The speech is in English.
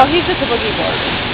Oh, he's just a boogie board.